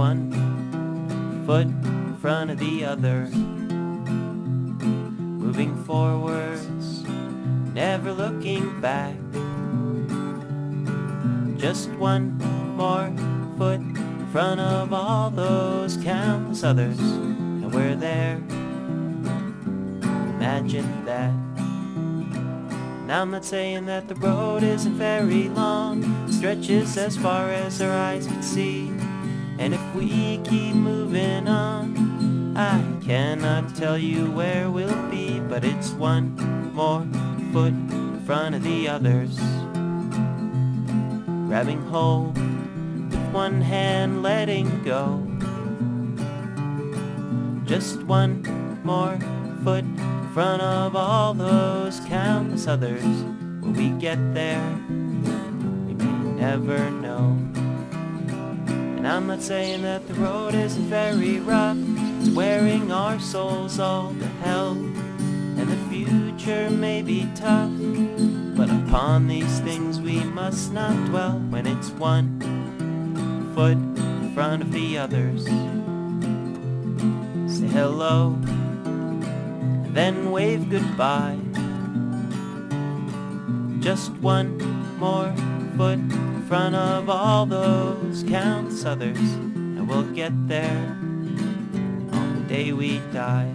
one foot in front of the other. Moving forwards, never looking back. Just one more foot in front of all those countless others. And we're there. Imagine that. Now I'm not saying that the road isn't very long. It stretches as far as our eyes can see. And if we keep moving on, I cannot tell you where we'll be, but it's one more foot in front of the others. Grabbing hold with one hand, letting go. Just one more foot in front of all those countless others. Will we get there? We may never know. And I'm not saying that the road isn't very rough. It's wearing our souls all to hell. And the future may be tough. But upon these things we must not dwell when it's one foot in front of the others. Say hello and then wave goodbye. Just one more foot front of all those countless others, and we'll get there on the day we die.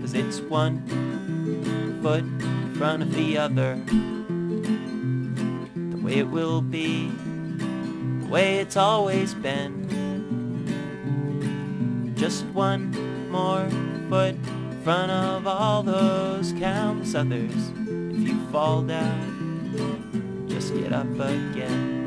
Cause it's one foot in front of the other. The way it will be, way it's always been. Just one more foot in front of all those countless others. If you fall down, just get up again.